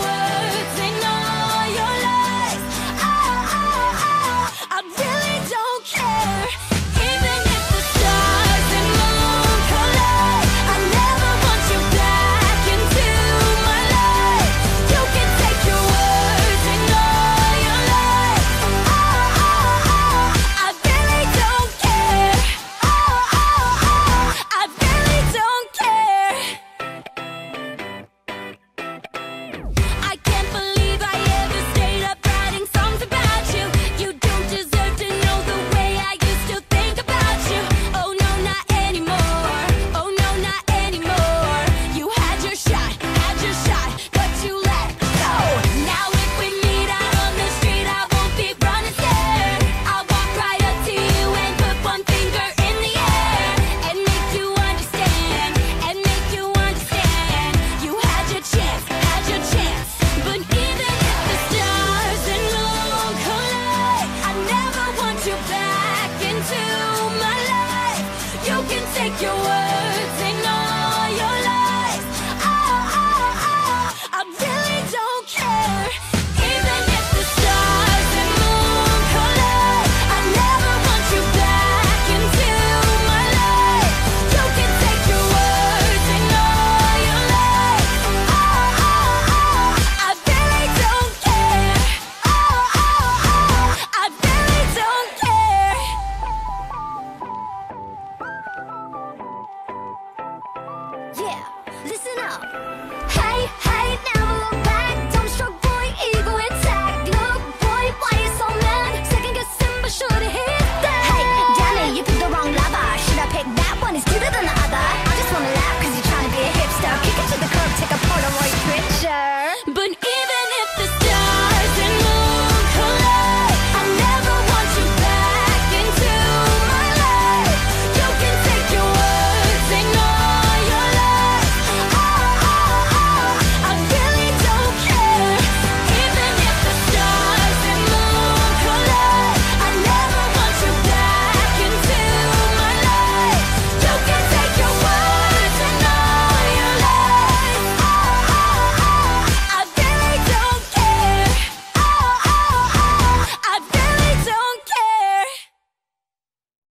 away. take your word. Yeah, listen up. Hey, hey, never look back. Ego why you so mad? Second but hit that. Hey, Demi, you picked the wrong lover. Should that one? Cuter than the